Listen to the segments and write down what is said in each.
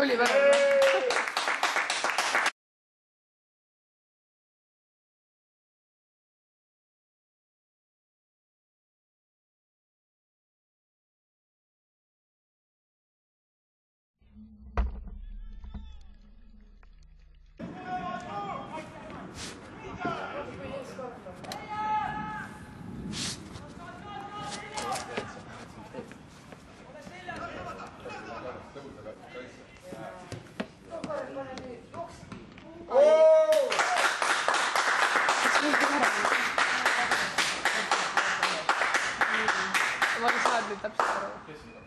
oli värav või? Ma ei saa nüüd täpselt aru.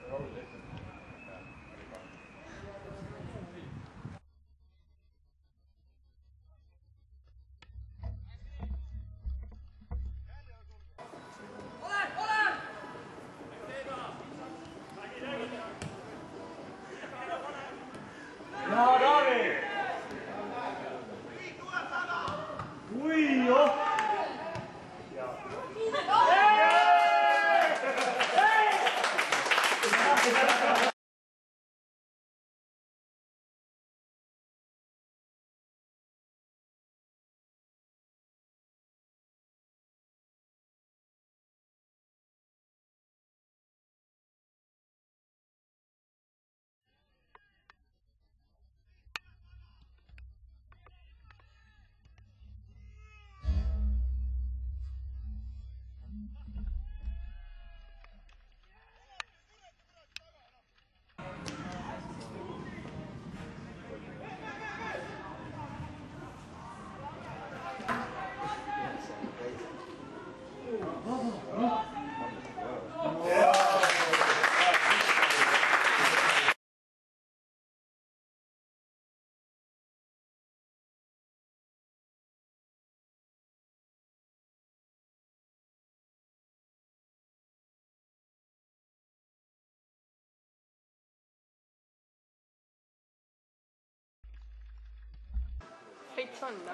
算你那